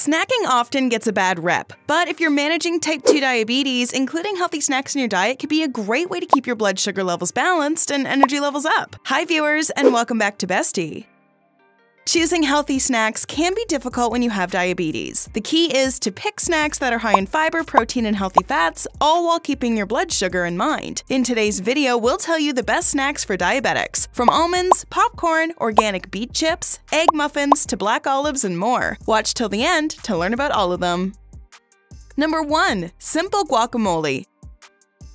Snacking often gets a bad rep, but if you're managing type 2 diabetes, including healthy snacks in your diet could be a great way to keep your blood sugar levels balanced and energy levels up. Hi, viewers, and welcome back to Bestie. Choosing healthy snacks can be difficult when you have diabetes. The key is to pick snacks that are high in fiber, protein, and healthy fats, all while keeping your blood sugar in mind. In today's video, we'll tell you the best snacks for diabetics, from almonds, popcorn, organic beet chips, egg muffins, to black olives, and more. Watch till the end to learn about all of them. Number 1. Simple Guacamole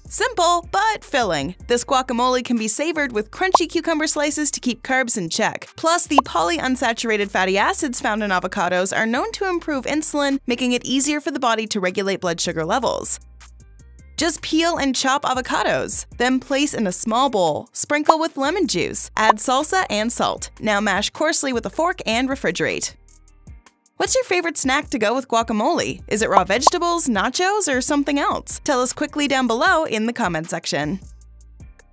Simple, but filling. This guacamole can be savored with crunchy cucumber slices to keep carbs in check. Plus, the polyunsaturated fatty acids found in avocados are known to improve insulin, making it easier for the body to regulate blood sugar levels. Just peel and chop avocados, then place in a small bowl, sprinkle with lemon juice, add salsa and salt. Now mash coarsely with a fork and refrigerate. What's your favorite snack to go with guacamole? Is it raw vegetables, nachos, or something else? Tell us quickly down below in the comment section.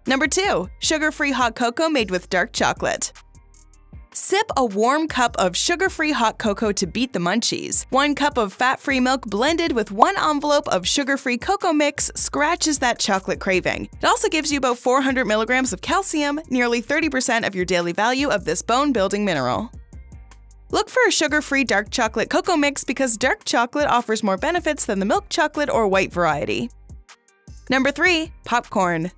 Number 2. Sugar-free hot cocoa made with dark chocolate. Sip a warm cup of sugar-free hot cocoa to beat the munchies. One cup of fat-free milk blended with one envelope of sugar-free cocoa mix scratches that chocolate craving. It also gives you about 400 milligrams of calcium, nearly 30% of your daily value of this bone-building mineral. Look for a sugar-free dark chocolate cocoa mix because dark chocolate offers more benefits than the milk chocolate or white variety. Number 3. Popcorn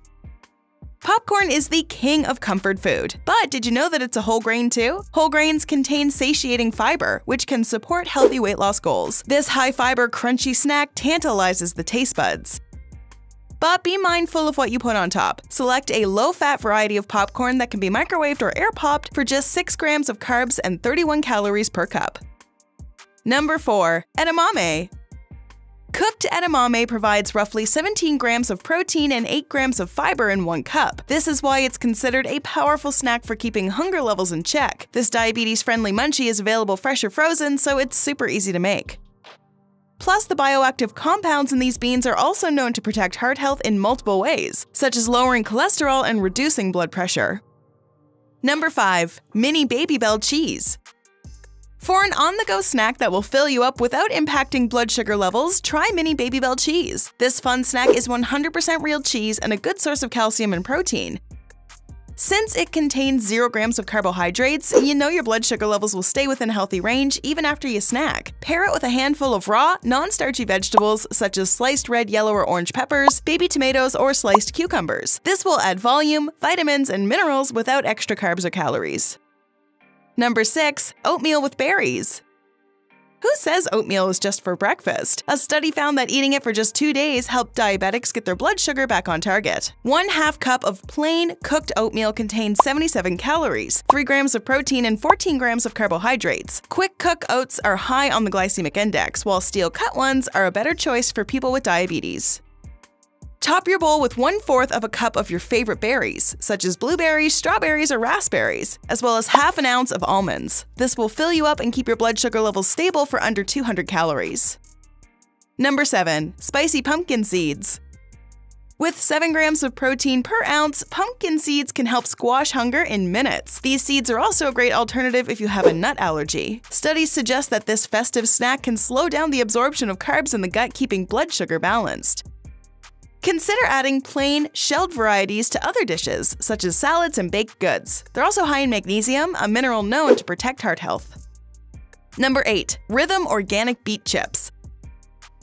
Popcorn is the king of comfort food, but did you know that it's a whole grain too? Whole grains contain satiating fiber, which can support healthy weight loss goals. This high-fiber, crunchy snack tantalizes the taste buds. But be mindful of what you put on top. Select a low-fat variety of popcorn that can be microwaved or air-popped for just 6 grams of carbs and 31 calories per cup. Number 4. Edamame Cooked edamame provides roughly 17 grams of protein and 8 grams of fiber in one cup. This is why it's considered a powerful snack for keeping hunger levels in check. This diabetes-friendly munchie is available fresh or frozen, so it's super easy to make. Plus, the bioactive compounds in these beans are also known to protect heart health in multiple ways, such as lowering cholesterol and reducing blood pressure. Number 5. Mini Babybel Cheese for an on-the-go snack that will fill you up without impacting blood sugar levels, try Mini Babybel cheese. This fun snack is 100% real cheese and a good source of calcium and protein. Since it contains 0 grams of carbohydrates, you know your blood sugar levels will stay within a healthy range even after you snack. Pair it with a handful of raw, non-starchy vegetables such as sliced red, yellow, or orange peppers, baby tomatoes, or sliced cucumbers. This will add volume, vitamins, and minerals without extra carbs or calories. Number 6. Oatmeal with berries who says oatmeal is just for breakfast? A study found that eating it for just two days helped diabetics get their blood sugar back on target. One half cup of plain, cooked oatmeal contains 77 calories, 3 grams of protein, and 14 grams of carbohydrates. Quick cook oats are high on the glycemic index, while steel cut ones are a better choice for people with diabetes. Top your bowl with one fourth of a cup of your favorite berries, such as blueberries, strawberries, or raspberries, as well as half an ounce of almonds. This will fill you up and keep your blood sugar levels stable for under 200 calories. Number 7. Spicy Pumpkin Seeds with 7 grams of protein per ounce, pumpkin seeds can help squash hunger in minutes. These seeds are also a great alternative if you have a nut allergy. Studies suggest that this festive snack can slow down the absorption of carbs in the gut, keeping blood sugar balanced. Consider adding plain, shelled varieties to other dishes, such as salads and baked goods. They're also high in magnesium, a mineral known to protect heart health. Number 8. Rhythm Organic Beet Chips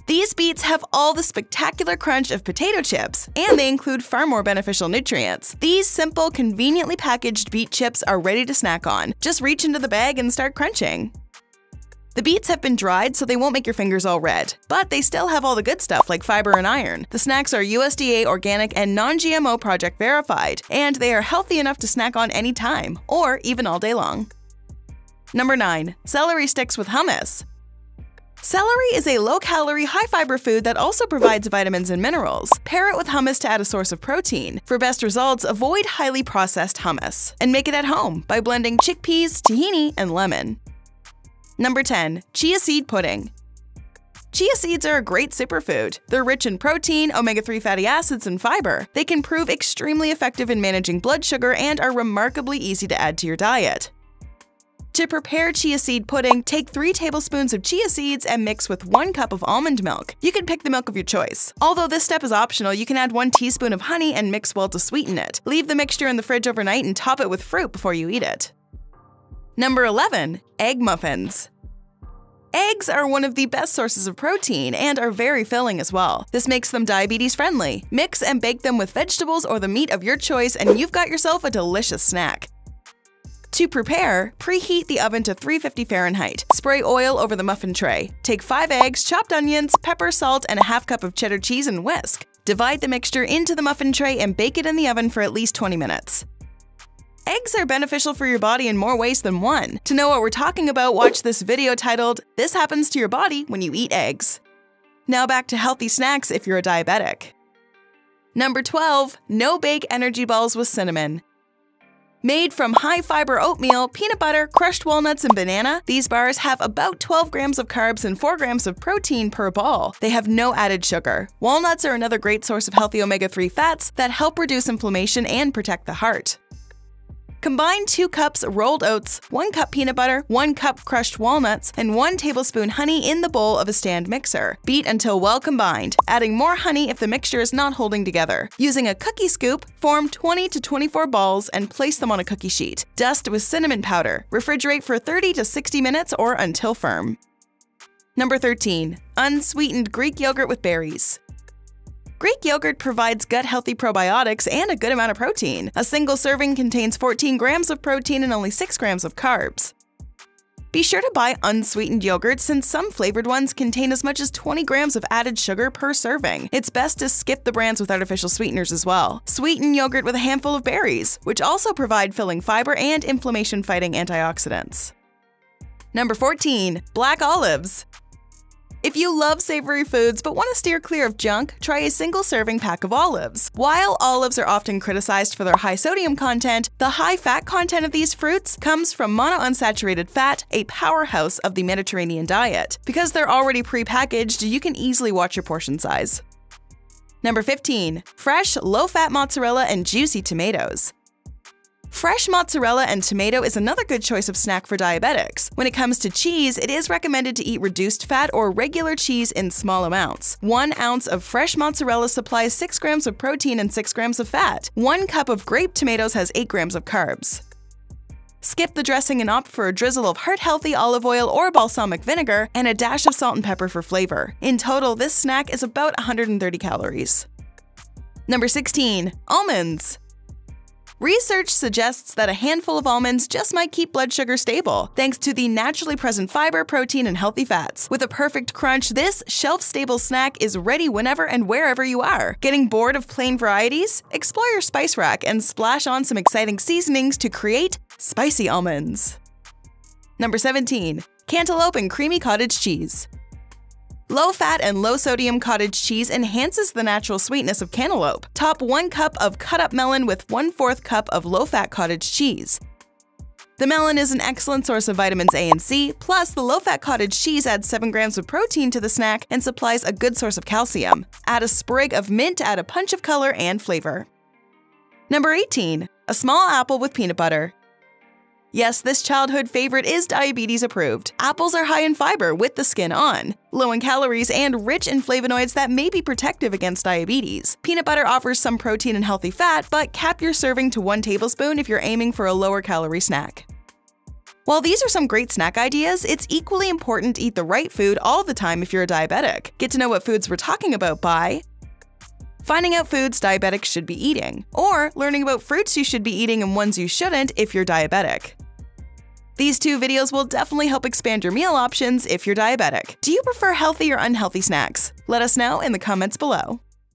these beets have all the spectacular crunch of potato chips, and they include far more beneficial nutrients. These simple, conveniently packaged beet chips are ready to snack on. Just reach into the bag and start crunching. The beets have been dried so they won't make your fingers all red, but they still have all the good stuff like fiber and iron. The snacks are USDA organic and non-GMO project verified, and they are healthy enough to snack on any time, or even all day long. Number 9. Celery sticks with hummus. Celery is a low-calorie, high-fiber food that also provides vitamins and minerals. Pair it with hummus to add a source of protein. For best results, avoid highly processed hummus. And make it at home by blending chickpeas, tahini, and lemon. Number 10. Chia Seed Pudding Chia seeds are a great superfood. They're rich in protein, omega-3 fatty acids, and fiber. They can prove extremely effective in managing blood sugar and are remarkably easy to add to your diet. To prepare chia seed pudding, take 3 tablespoons of chia seeds and mix with 1 cup of almond milk. You can pick the milk of your choice. Although this step is optional, you can add 1 teaspoon of honey and mix well to sweeten it. Leave the mixture in the fridge overnight and top it with fruit before you eat it. Number 11. Egg Muffins Eggs are one of the best sources of protein and are very filling as well. This makes them diabetes friendly. Mix and bake them with vegetables or the meat of your choice and you've got yourself a delicious snack. To prepare, preheat the oven to 350 Fahrenheit. Spray oil over the muffin tray. Take 5 eggs, chopped onions, pepper, salt, and a half cup of cheddar cheese and whisk. Divide the mixture into the muffin tray and bake it in the oven for at least 20 minutes. Eggs are beneficial for your body in more ways than one. To know what we're talking about, watch this video titled, This Happens to Your Body When You Eat Eggs. Now back to healthy snacks if you're a diabetic. Number 12. No Bake Energy Balls with Cinnamon. Made from high fiber oatmeal, peanut butter, crushed walnuts, and banana, these bars have about 12 grams of carbs and 4 grams of protein per ball. They have no added sugar. Walnuts are another great source of healthy omega 3 fats that help reduce inflammation and protect the heart. Combine 2 cups rolled oats, 1 cup peanut butter, 1 cup crushed walnuts, and 1 tablespoon honey in the bowl of a stand mixer. Beat until well combined, adding more honey if the mixture is not holding together. Using a cookie scoop, form 20 to 24 balls and place them on a cookie sheet. Dust with cinnamon powder. Refrigerate for 30 to 60 minutes or until firm. Number 13. Unsweetened Greek yogurt with berries. Greek yogurt provides gut healthy probiotics and a good amount of protein. A single serving contains 14 grams of protein and only 6 grams of carbs. Be sure to buy unsweetened yogurt since some flavored ones contain as much as 20 grams of added sugar per serving. It's best to skip the brands with artificial sweeteners as well. Sweeten yogurt with a handful of berries, which also provide filling fiber and inflammation fighting antioxidants. Number 14. Black olives. If you love savory foods but want to steer clear of junk, try a single serving pack of olives. While olives are often criticized for their high sodium content, the high fat content of these fruits comes from monounsaturated fat, a powerhouse of the Mediterranean diet. Because they're already pre-packaged, you can easily watch your portion size. Number 15. Fresh, low-fat mozzarella and juicy tomatoes. Fresh mozzarella and tomato is another good choice of snack for diabetics. When it comes to cheese, it is recommended to eat reduced fat or regular cheese in small amounts. One ounce of fresh mozzarella supplies 6 grams of protein and 6 grams of fat. One cup of grape tomatoes has 8 grams of carbs. Skip the dressing and opt for a drizzle of heart-healthy olive oil or balsamic vinegar and a dash of salt and pepper for flavor. In total, this snack is about 130 calories. Number 16. Almonds Research suggests that a handful of almonds just might keep blood sugar stable, thanks to the naturally present fiber, protein, and healthy fats. With a perfect crunch, this shelf-stable snack is ready whenever and wherever you are. Getting bored of plain varieties? Explore your spice rack and splash on some exciting seasonings to create spicy almonds. Number 17. Cantaloupe and creamy cottage cheese. Low fat and low sodium cottage cheese enhances the natural sweetness of cantaloupe. Top 1 cup of cut up melon with 1 4th cup of low fat cottage cheese. The melon is an excellent source of vitamins A and C, plus the low-fat cottage cheese adds 7 grams of protein to the snack and supplies a good source of calcium. Add a sprig of mint to add a punch of color and flavor. Number 18. A small apple with peanut butter. Yes, this childhood favorite is diabetes approved. Apples are high in fiber with the skin on, low in calories, and rich in flavonoids that may be protective against diabetes. Peanut butter offers some protein and healthy fat, but cap your serving to 1 tablespoon if you're aiming for a lower calorie snack. While these are some great snack ideas, it's equally important to eat the right food all the time if you're a diabetic. Get to know what foods we're talking about by finding out foods diabetics should be eating, or learning about fruits you should be eating and ones you shouldn't if you're diabetic. These two videos will definitely help expand your meal options if you're diabetic. Do you prefer healthy or unhealthy snacks? Let us know in the comments below.